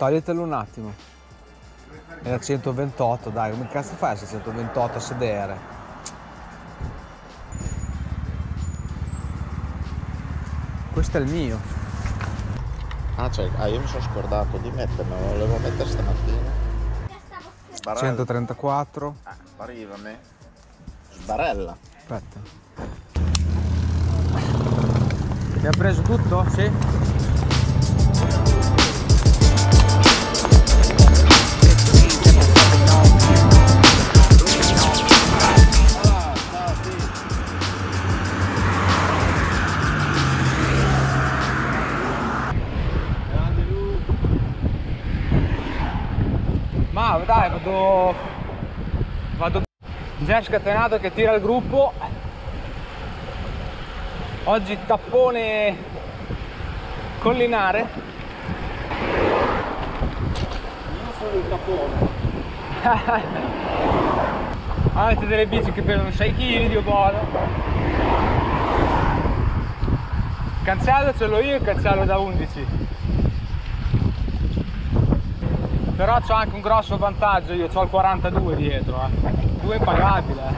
Toglietelo un attimo. È a 128, dai, come cazzo fai se 128 a sedere? Questo è il mio. Ah, cioè, ah, io mi sono scordato di metterlo, lo volevo mettere stamattina. Sbarella. 134. Ah, arrivami. Sbarella. Aspetta. Abbiamo preso tutto? Sì? Ma dai, vado. Vado. Già scatenato che tira il gruppo. Oggi tappone collinare. Io sono il capone. Avete delle bici che pesano 6 kg, Dio buono. Cancello ce l'ho io e cancello da 11. Però c'ho anche un grosso vantaggio, io ho il 42 dietro, eh. 2 è pagabile. eh.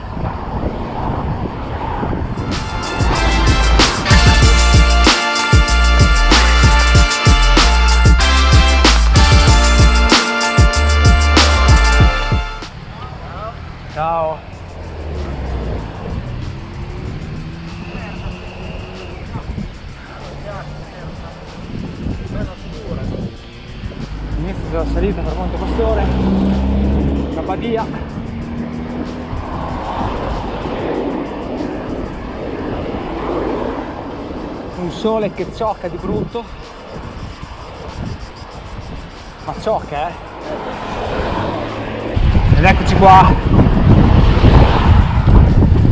Ciao. Della salita per Monte Pastore, la Badia. Un sole che ciocca di brutto. Ma ciocca, eh! Ed eccoci qua.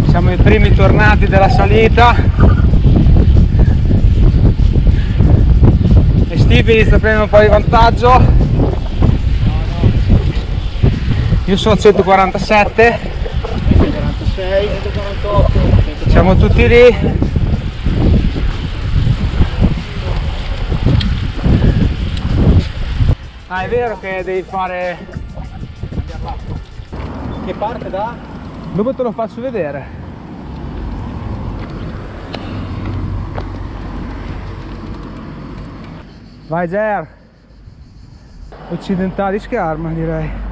Siamo i primi tornati della salita. Stevie sta prendendo un po' di vantaggio. Io sono a 147. 46, 148, Siamo tutti lì. Ah, è vero che devi fare. Che parte da? Dopo te lo faccio vedere. Vai Ger. Occidentali scherma direi.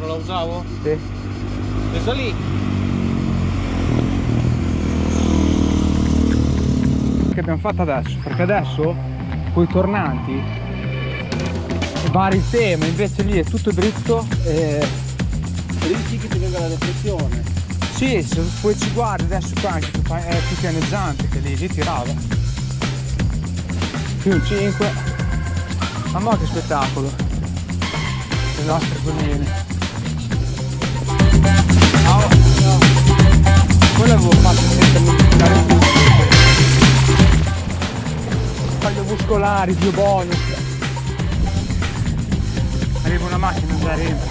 Non la usavo? Sì. Presa lì. Che abbiamo fatto adesso? Perché adesso con i tornanti vari il tema, invece lì è tutto dritto e Rischi che ti venga la depressione. Sì, se poi ci guardi adesso qua anche è più pianeggiante che lì, lì tirava. Più un 5. Mamma che spettacolo. Le nostre colline. Quello avevo fatto senza modificare. Taglio muscolari, più bonus. Arriva una macchina già arriva.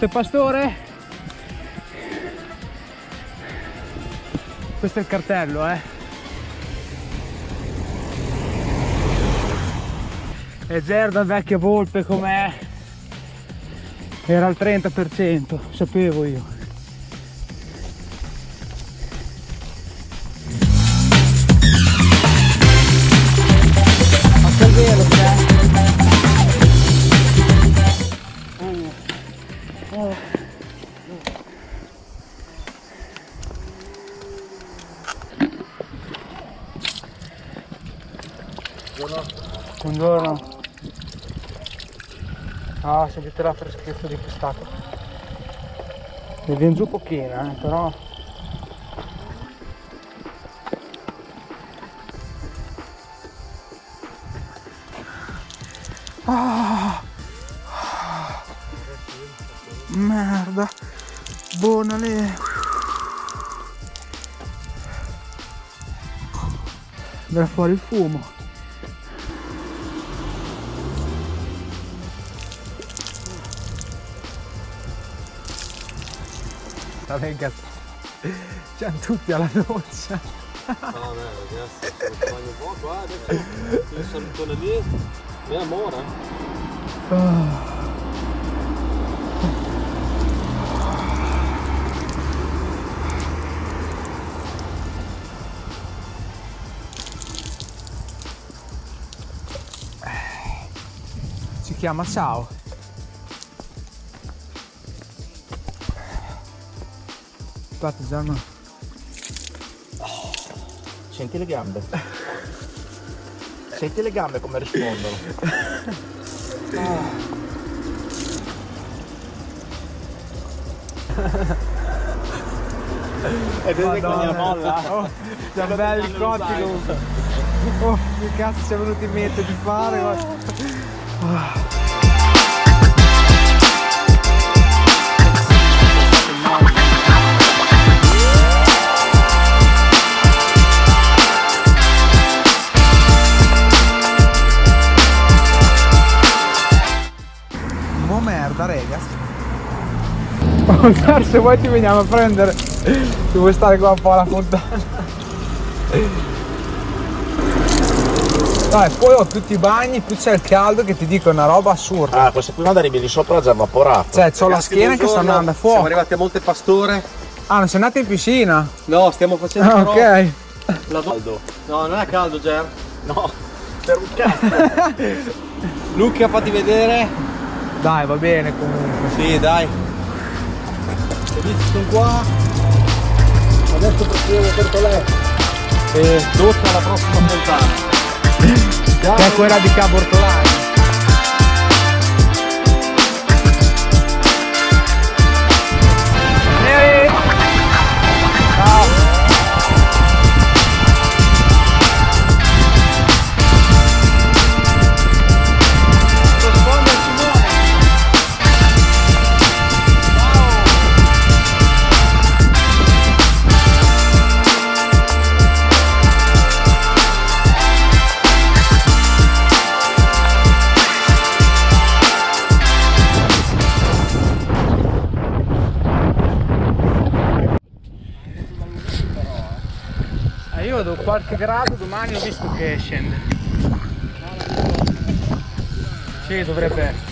Monte Pastore. Questo è il cartello, eh. E Zerda vecchia volpe com'è era al 30%, sapevo io. Buongiorno. Ah, sentite la freschezza di quest'acqua. Ne viene giù pochina, eh, però. Ah. Merda. Buona lì. Verrà fuori il fumo. La Vegas. Siamo tutti alla doccia. Ah, no, ragazzi, facendo un po' qua, adesso il salutone lì, mi amore. Ah. Si chiama Ciao. Aspetta Gianno. Senti le gambe. Senti le gambe come rispondono. E vedi con mia Madonna. molla? Oh, siamo belli cotti. Oh, che cazzo ci è venuto in mente di fare? guarda. Oh, se vuoi ti veniamo a prendere. Se vuoi stare qua un po' alla fontana. Dai, poi ho tutti i bagni, più c'è il caldo che ti dico è una roba assurda. Ah, questa prima arrivi di sopra già evaporato. Cioè, c'ho la schiena che sta andando a Siamo fuoco. arrivati a Monte Pastore. Ah, non sei andato in piscina? No, stiamo facendo Ah, ok. la do- No, non è caldo, Ger. No, per un cazzo. Luca, fatti vedere. Dai, va bene comunque. Sì, dai. Sono qua. Adesso prendiamo per lei. E doccia alla prossima. Che è quella di Cabo Io vado qualche grado, domani ho visto che scende. Sì, dovrebbe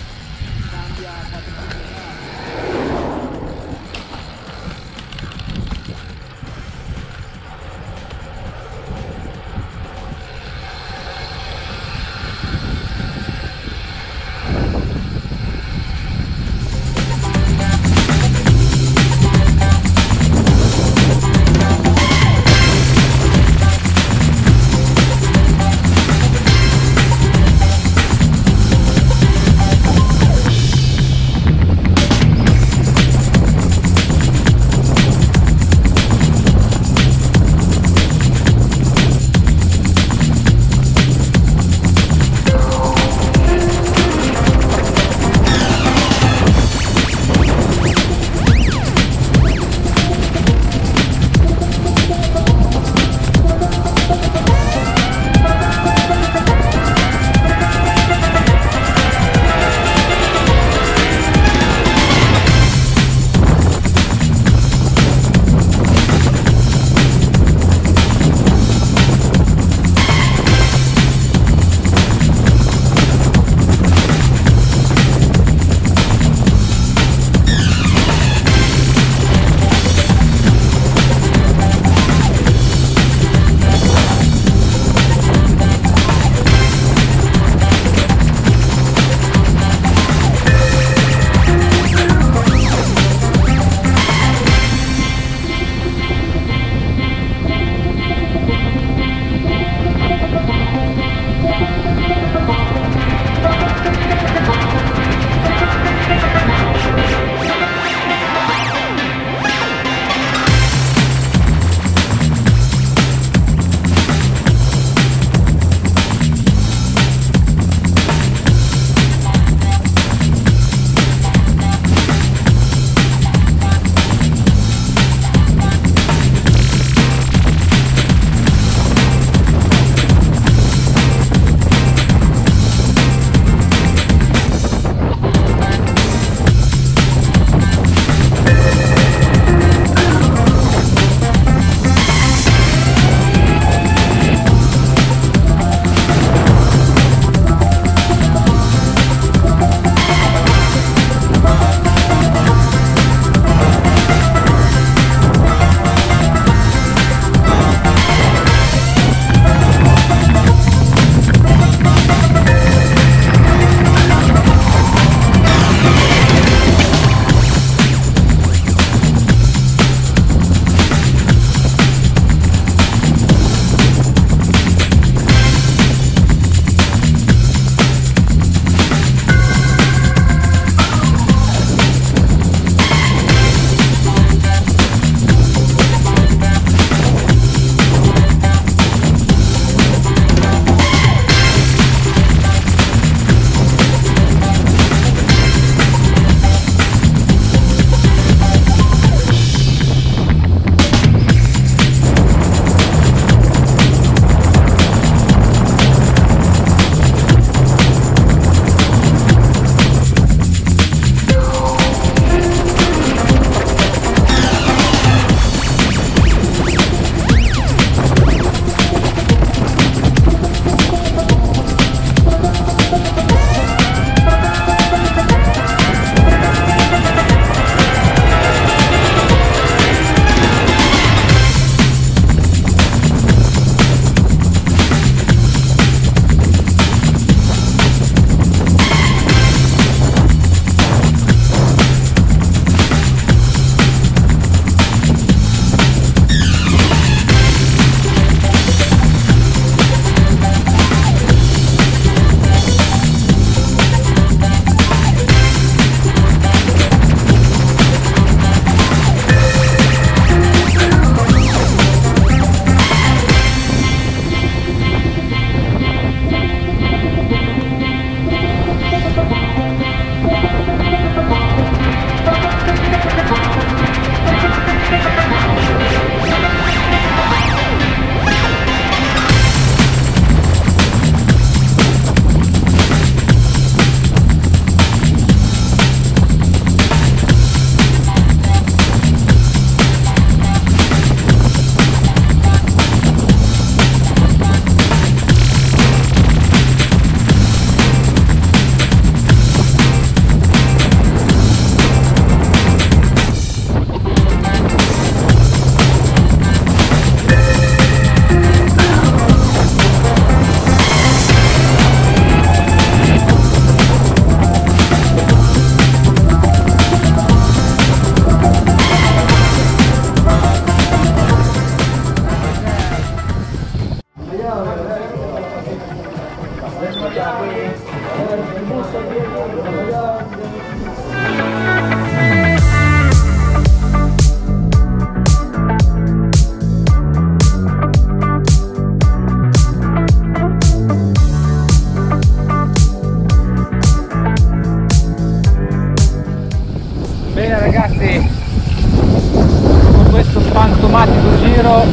giro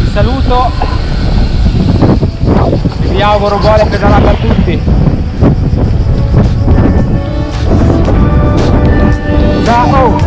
vi saluto e vi auguro buone pedalate a tutti. Ciao!